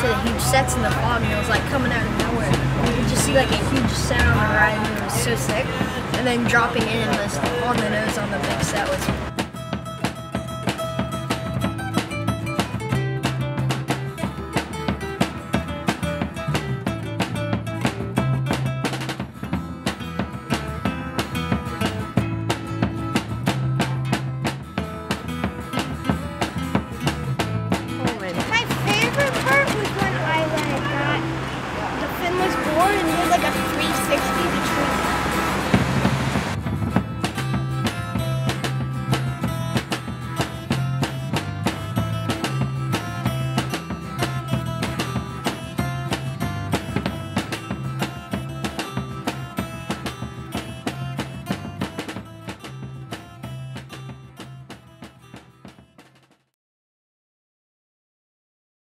to the huge sets in the fog, and it was like coming out of nowhere. You could just see like a huge set on the horizon. It was so sick. And then dropping in was on the nose on the big set was 60